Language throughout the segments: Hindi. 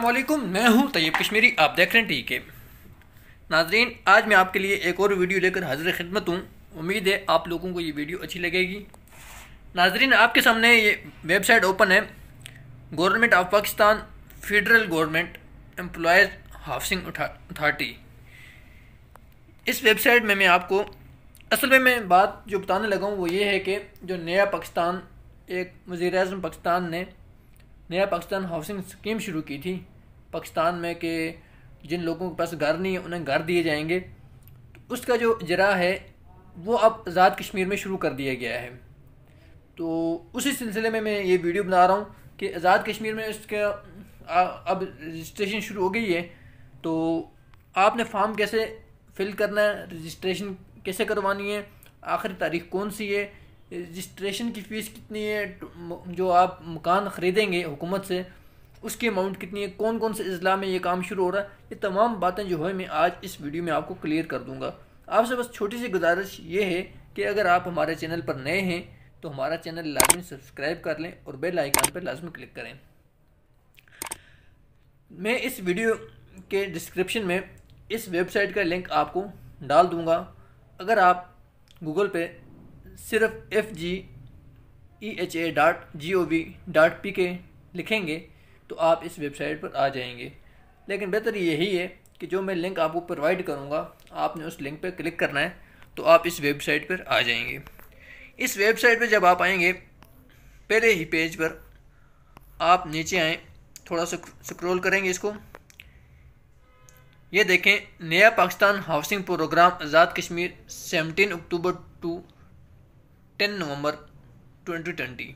वालेकुम मैं हूँ तैयब कश्मीरी, आप देख रहे हैं टी के। नाजरीन, आज मैं आपके लिए एक और वीडियो लेकर हाजिर खिदमत हूँ। उम्मीद है आप लोगों को ये वीडियो अच्छी लगेगी। नाजरीन, आपके सामने ये वेबसाइट ओपन है। Government of Pakistan federal government employees housing authority. इस वेबसाइट में मैं आपको असल में मैं बात जो बताने लगा हूँ वो ये है कि जो नया पाकिस्तान, एक वज़ी पाकिस्तान ने नया पाकिस्तान हाउसिंग स्कीम शुरू की थी। पाकिस्तान में कि जिन लोगों के पास घर नहीं है, उन्हें घर दिए जाएँगे। तो उसका जो जरा है, वो अब आज़ाद कश्मीर में शुरू कर दिया गया है। तो उसी सिलसिले में मैं ये वीडियो बना रहा हूँ कि आज़ाद कश्मीर में इसका अब रजिस्ट्रेशन शुरू हो गई है। तो आपने फॉर्म कैसे फिल करना है? रजिस्ट्रेशन कैसे करवानी है? आखिरी तारीख कौन सी है? रजिस्ट्रेशन की फ़ीस कितनी है जो आप मकान ख़रीदेंगे हुकूमत से, उसकी अमाउंट कितनी है कौन कौन से अजला में ये काम शुरू हो रहा है, ये तमाम बातें जो है मैं आज इस वीडियो में आपको क्लियर कर दूँगा। आपसे बस छोटी सी गुजारिश ये है कि अगर आप हमारे चैनल पर नए हैं तो हमारा चैनल लाजमी सब्सक्राइब कर लें और बेल आइकन पर लाजमी क्लिक करें। मैं इस वीडियो के डिस्क्रिप्शन में इस वेबसाइट का लिंक आपको डाल दूँगा। अगर आप गूगल पे सिर्फ़ F G E H A dot G O V dot P K लिखेंगे तो आप इस वेबसाइट पर आ जाएँगे। लेकिन बेहतर यही है कि जो मैं लिंक आपको प्रोवाइड करूँगा, आपने उस लिंक पर क्लिक करना है तो आप इस वेबसाइट पर आ जाएँगे। इस वेबसाइट पर जब आप आएँगे, पहले ही पेज पर आप नीचे आएँ, थोड़ा सा स्क्रॉल करेंगे इसको। ये देखें, नया Pakistan housing programme Azad Kashmir 17 October to 10 नवंबर 2020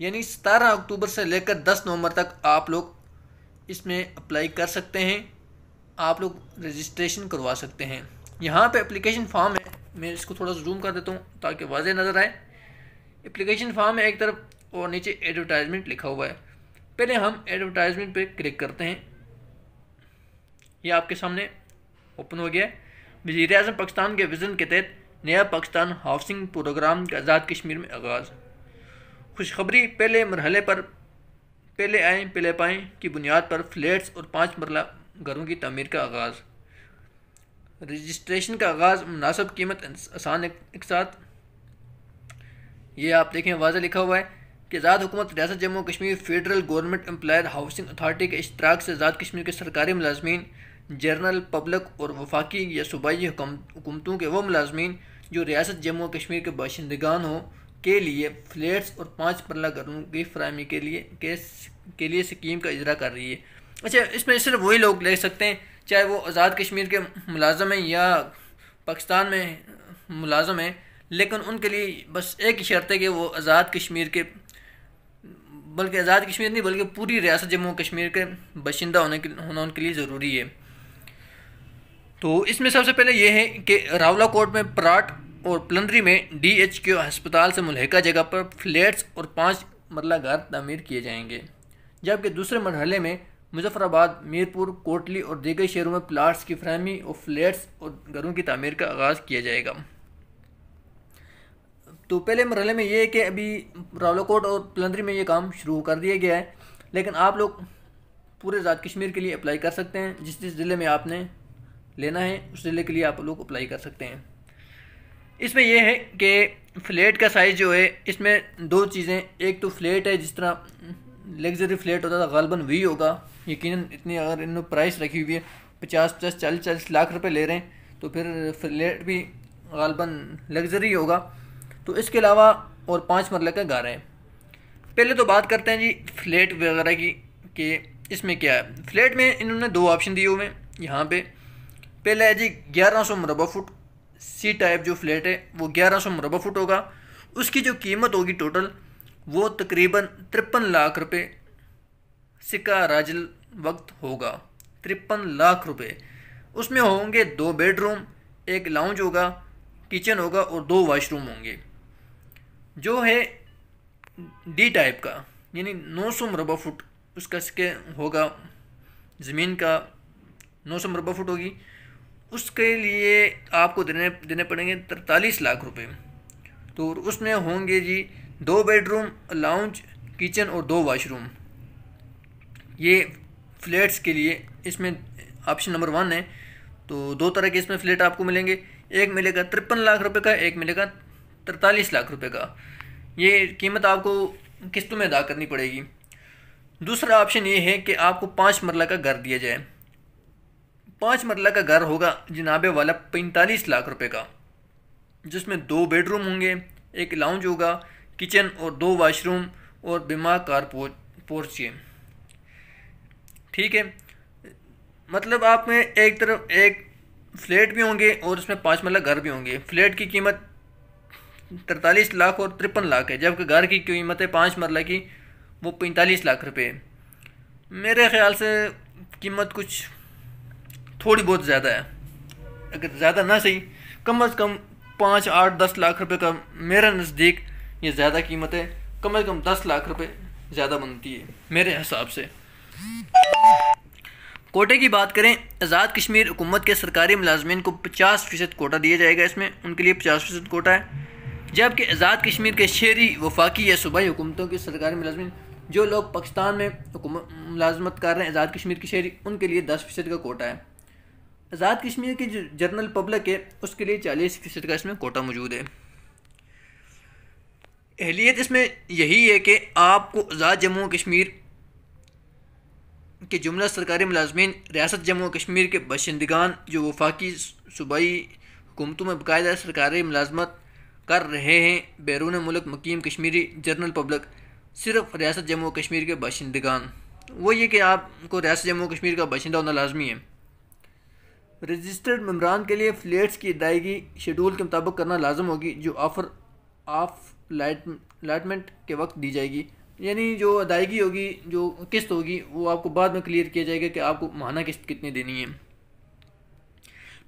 यानी 17 अक्टूबर से लेकर 10 नवंबर तक आप लोग इसमें अप्लाई कर सकते हैं। आप लोग रजिस्ट्रेशन करवा सकते हैं। यहाँ पे एप्लीकेशन फॉर्म है। मैं इसको थोड़ा जूम कर देता हूँ ताकि वाजे नज़र आए। एप्लीकेशन फॉर्म है एक तरफ़ और नीचे एडवर्टाइजमेंट लिखा हुआ है। पहले हम एडवर्टाइजमेंट पे क्लिक करते हैं। ये आपके सामने ओपन हो गया वज़ीर अजम पाकिस्तान के विज़न के तहत नया पाकिस्तान हाउसिंग प्रोग्राम का आज़ाद कश्मीर में आगाज़। खुशखबरी पहले मरहले पर, पहले आए, पहले पाएँ की बुनियाद पर फ्लैट्स और पाँच मरला घरों की तमीर का आगाज़। रजिस्ट्रेशन का आगाज़ मुनासब कीमत आसान एक साथ। ये आप देखें वाजह लिखा हुआ है कि आज़ाद हुकूमत रियासत Jammu Kashmir federal government employer housing authority के इश्तराक से आज़ाद कश्मीर के सरकारी मुलाजमीन, जनरल, पब्लिक और वफाकी या सूबाई हुकूमतों के वो मुलाजमीन जो रियासत जम्मू कश्मीर के बाशिंदगान हो के लिए फ्लैट्स और पाँच पल्ला घरों की फरहमी के लिए केस के लिए स्कीम का इजरा कर रही है। अच्छा इसमें सिर्फ़ वही लोग ले सकते हैं, चाहे वो आज़ाद कश्मीर के मुलाजम हैं या पाकिस्तान में मुलाजम हैं, लेकिन उनके लिए बस एक ही शर्त है कि वो आज़ाद कश्मीर के, बल्कि आज़ाद कश्मीर नहीं, बल्कि पूरी रियासत जम्मू कश्मीर के बशिंदा होने के, होना उनके लिए ज़रूरी है। तो इसमें सबसे पहले ये है कि रावला कोट में पराट और प्लंदरी में डी एच क्यू अस्पताल से मुलहका जगह पर फ्लैट्स और पाँच मरला घर तमीर किए जाएँगे, जबकि दूसरे मरहले में मुजफ्फराबाद, मीरपुर, कोटली और दीगर शहरों में प्लाट्स की फ्रहमी और फ्लैट्स और घरों की तमीर का आगाज़ किया जाएगा। तो पहले मरहले में ये है कि अभी रावलाकोट और प्लंदरी में ये काम शुरू कर दिया गया है, लेकिन आप लोग पूरे ज़ात कश्मीर के लिए अप्लाई कर सकते हैं, जिस जिस ज़िले में आपने लेना है उस ज़िले के लिए आप लोग अप्लाई कर सकते हैं। इसमें यह है कि फ्लैट का साइज़ जो है, इसमें दो चीज़ें, एक तो फ्लैट है, जिस तरह लग्जरी फ्लैट होता था, गालबन वही होगा। यकीन इतनी अगर इन प्राइस रखी हुई है, पचास पचास चालीस चालीस लाख रुपए ले रहे हैं तो फिर फ्लैट भी गालबन लग्जरी होगा। तो इसके अलावा और पाँच मरल का घर है। पहले तो बात करते हैं जी फ्लैट वगैरह की, कि इसमें क्या है। फ्लैट में इन्होंने दो ऑप्शन दिए हुए हैं, यहाँ पे पहला है जी ग्यारह सौ मुरबा फुट सी टाइप जो फ्लैट है, वो ग्यारह सौ मुरबा फुट होगा। उसकी जो कीमत होगी टोटल वो तकरीबन तिरपन लाख रुपए सिक्का राजल वक्त होगा। तिरपन लाख रुपए। उसमें होंगे दो बेडरूम एक लाउंज होगा किचन होगा और दो वॉशरूम होंगे। जो है डी टाइप का, यानी नौ सौ मुरबा फुट उसका होगा, ज़मीन का नौ सौ मुरबा फुट होगी। उसके लिए आपको देने देने पड़ेंगे तरतालीस लाख रुपए। तो उसमें होंगे जी दो बेडरूम लाउंज किचन और दो वाशरूम ये फ्लैट्स के लिए इसमें ऑप्शन नंबर वन है। तो दो तरह के इसमें फ्लैट आपको मिलेंगे। एक मिलेगा तिरपन लाख रुपए का, एक मिलेगा तरतालीस लाख रुपए का। ये कीमत आपको किस्तों में अदा करनी पड़ेगी। दूसरा ऑप्शन ये है कि आपको पाँच मरला का घर दिया जाए। पाँच मरला का घर होगा जनाबे वाला पैंतालीस लाख रुपए का। जिसमें दो बेडरूम होंगे, एक लाउंज होगा किचन और दो वाशरूम और बीमा कार पोर्च ठीक है? मतलब आप में एक तरफ़ एक फ्लैट भी होंगे और उसमें पाँच मरला घर भी होंगे। फ्लैट की कीमत तरतालीस लाख और तिरपन लाख है, जबकि घर की कीमत है पाँच मरला की, वो पैंतालीस लाख रुपए मेरे ख्याल से कीमत कुछ थोड़ी बहुत ज़्यादा है। अगर ज़्यादा ना सही, कम अज़ कम पाँच, आठ, दस लाख रुपए का मेरा नज़दीक ये ज़्यादा कीमत है। कम अज़ कम दस लाख रुपए ज़्यादा बनती है, मेरे हिसाब से। कोटे की बात करें, आज़ाद कश्मीर हुकूमत के सरकारी मुलाजमीन को पचास फ़ीसद कोटा दिया जाएगा। इसमें उनके लिए पचास फ़ीसद कोटा है। जबकि आज़ाद कश्मीर के शहरी वफाकी या सूबाई हुकूमतों के सरकारी मुलाजमीन, जो लोग पाकिस्तान में मुलाजमत कर रहे हैं, आज़ाद कश्मीर की शहरी उनके लिए दस फ़ीसद का कोटा है। आज़ाद कश्मीर की जो जनरल पब्लिक है, उसके लिए चालीस फ़ीसद का इसमें कोटा मौजूद है। अहलियत इसमें यही है कि आपको आज़ाद जम्मू कश्मीर के जुमला सरकारी मुलाजमीन, रियासत जम्मू कश्मीर के बशिंदगान, जो वफाकी सूबाई हुकूमतों में बाकायदा सरकारी मुलाजमत कर रहे हैं, बैरून मुल्क, मकीम कश्मीरी जनरल पब्लिक सिर्फ़ रियासत जम्मू कश्मीर के बाशिंदगान। वो ये कि आपको रियासत जम्मू कश्मीर का बाशिंदा होना लाजमी है। रजिस्टर्ड मम्बरान के लिए फ्लेट्स की अदायगी शेड्यूल के मुताबिक करना लाजम होगी, जो ऑफ़र, ऑफ़ लाइट, लाइटमेंट के वक्त दी जाएगी। यानी जो अदायगी होगी, जो किस्त होगी, वो आपको बाद में क्लियर किया जाएगा कि आपको माहाना किस्त कितनी देनी है।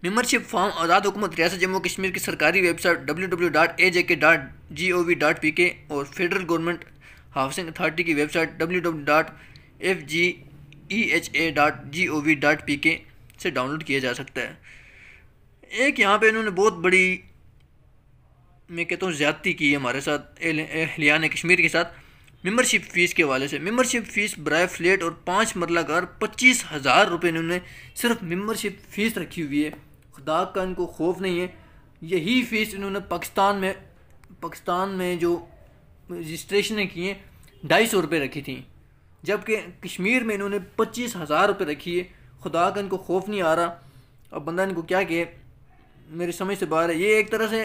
मेम्बरशिप फॉर्म आज़ाद हुकूमत रियासत जम्मू कश्मीर की सरकारी website W W dot A J K dot G O V dot P K और फेडरल गवर्नमेंट हाउसिंग अथॉरिटी की website W W dot F G E H A dot G O V dot P K से डाउनलोड किया जा सकता है। एक यहाँ पे इन्होंने बहुत बड़ी, मैं कहता हूँ, ज़्यादती की है हमारे साथ एहलियान कश्मीर के साथ। मेम्बरशिप फ़ीस के हवाले से। मेम्बरशिप फ़ीस बरए फ्लेट और पाँच मरला घर पच्चीस हज़ार रुपये इन्होंने सिर्फ़ मेम्बरशिप फ़ीस रखी हुई है। खुदा का इनको खौफ नहीं है। यही फ़ीस इन्होंने पाकिस्तान में पाकिस्तान में जो रजिस्ट्रेशन की हैं ढाई सौ रुपये रखी थी। जबकि कश्मीर में इन्होंने पच्चीस हज़ार रुपये रखी है। खुदा का इनको खौफ नहीं आ रहा। अब बंदा इनको क्या कहे? मेरी समझ से बाहर है। ये एक तरह से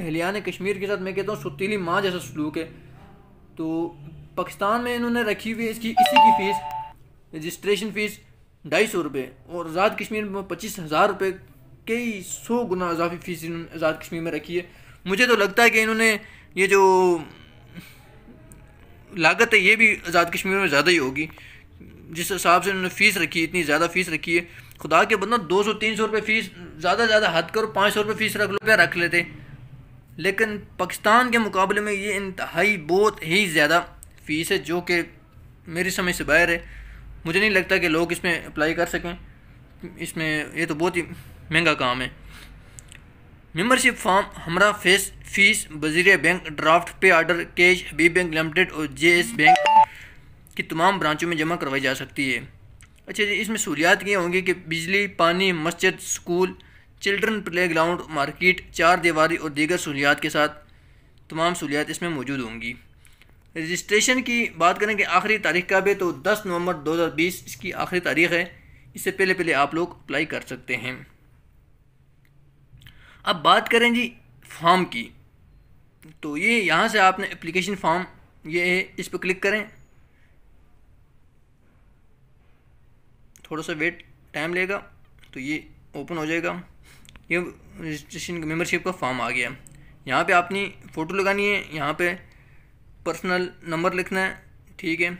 अहलियान कश्मीर के साथ मैं कहता हूँ, सुतीली माँ जैसा सलूक है। तो पाकिस्तान में इन्होंने रखी हुई इसकी, इसी की फ़ीस, रजिस्ट्रेशन फ़ीस ढाई सौ रुपये और आज़ाद कश्मीर में पच्चीस हज़ार रुपये कई सौ गुना इजाफी फ़ीस इन्होंने आज़ाद कश्मीर में रखी है। मुझे तो लगता है कि इन्होंने ये जो लागत है, ये भी आज़ाद कश्मीर में ज़्यादा ही होगी। जिस हिसाब से उन्होंने फ़ीस रखी, इतनी ज़्यादा फ़ीस रखी है। खुदा के बंदा, दो सौ, तीन सौ रुपये फ़ीस ज़्यादा ज़्यादा हद करो, पाँच सौ रुपये फ़ीस रख लो क्या रख लेते। लेकिन पाकिस्तान के मुकाबले में ये इंतहाई बहुत ही ज़्यादा फ़ीस है, जो कि मेरी समझ से बाहर है। मुझे नहीं लगता कि लोग इसमें अप्लाई कर सकें। इसमें ये तो बहुत ही महँगा काम है। मेम्बरशिप फॉर्म हमारा फेस फ़ीस वज़ीर bank draft pay order cash B bank limited और जे एस बैंक की तमाम ब्रांचों में जमा करवाई जा सकती है। अच्छा जी, इसमें सहूलियात ये होंगी कि बिजली, पानी, मस्जिद, school, children play ground market, चार दीवारी और दीगर सहूलियात के साथ तमाम सहूलियात इसमें मौजूद होंगी। रजिस्ट्रेशन की बात करें कि आखिरी तारीख का भी तो 10 नवंबर 2020 इसकी आखिरी तारीख है। इससे पहले पहले आप लोग अप्लाई कर सकते हैं। अब बात करें जी फॉर्म की। तो ये यहाँ से आपने एप्लीकेशन फॉर्म ये है, इस पर क्लिक करें। थोड़ा सा वेट टाइम लेगा तो ये ओपन हो जाएगा। ये रजिस्ट्रेशन मेम्बरशिप का फॉर्म आ गया। है यहाँ पे आपने फ़ोटो लगानी है, यहाँ पे पर्सनल नंबर लिखना है, ठीक है।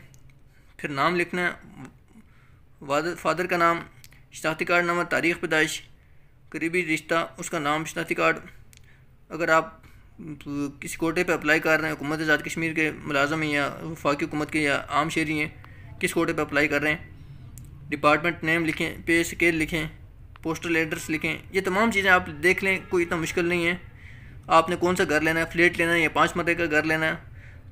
फिर नाम लिखना है वादर फादर का नाम, शनाख्ती कार्ड नंबर, तारीख़ पैदाइश, करीबी रिश्ता, उसका नाम शनाख्ती कार्ड। अगर आप किसी कोटे पे अप्लाई कर रहे हैं, हुकूमत आज़ाद कश्मीर के मुलाजम हैं या वफाकी हुकूमत के या आम शहरी हैं, किस कोटे पे अप्लाई कर रहे हैं डिपार्टमेंट नेम लिखें, पे स्केल लिखें पोस्टल एड्रेस लिखें, ये तमाम चीज़ें आप देख लें, कोई इतना मुश्किल नहीं है। आपने कौन सा घर लेना है, फ्लैट लेना है या पाँच मरते का घर लेना है,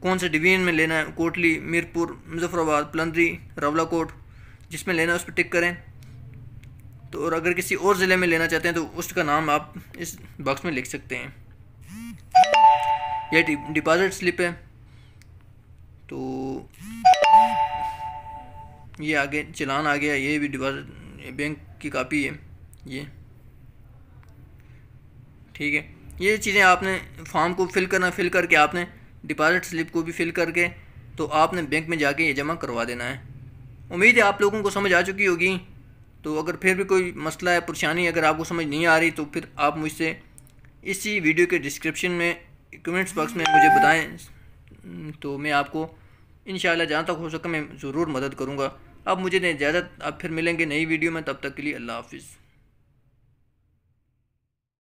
कौन से डिवीज़न में लेना है, कोटली, मीरपुर, मुजफ्फराबाद, पलंदरी रवला कोट जिसमें लेना है उस पर टिक करें। तो और अगर किसी और ज़िले में लेना चाहते हैं तो उसका नाम आप इस बॉक्स में लिख सकते हैं। यह डिपॉज़िट स्लिप है। ये आगे, चलान आ गया ये भी डिपॉजिट बैंक की कापी है, ये। ठीक है। ये चीज़ें आपने फॉर्म को फिल करना, फिल करके आपने डिपॉजिट स्लिप को भी फिल करके तो आपने बैंक में जाके ये जमा करवा देना है। उम्मीद है आप लोगों को समझ आ चुकी होगी। तो अगर फिर भी कोई मसला है परेशानी अगर आपको समझ नहीं आ रही तो फिर आप मुझसे इसी वीडियो के डिस्क्रिप्शन में, कमेंट्स बॉक्स में मुझे बताएँ। तो मैं आपको इन जहाँ तक हो सके मैं ज़रूर मदद करूँगा। अब मुझे दें इजाज़त, अब फिर मिलेंगे नई वीडियो में, तब तक के लिए अल्लाह हाफिज़।